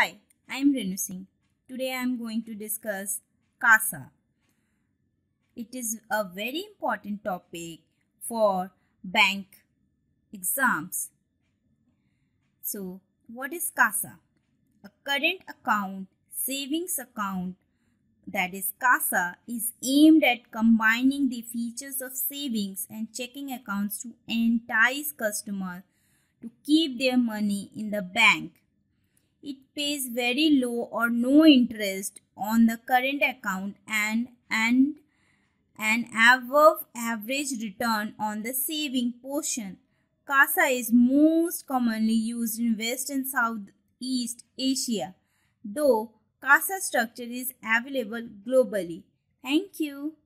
Hi, I am Renu Singh. Today I am going to discuss CASA. It is a very important topic for bank exams. So, what is CASA? A current account, savings account that is CASA is aimed at combining the features of savings and checking accounts to entice customers to keep their money in the bank. It pays very low or no interest on the current account and and an above average return on the saving portion. CASA is most commonly used in West and Southeast Asia, though CASA structure is available globally. Thank you.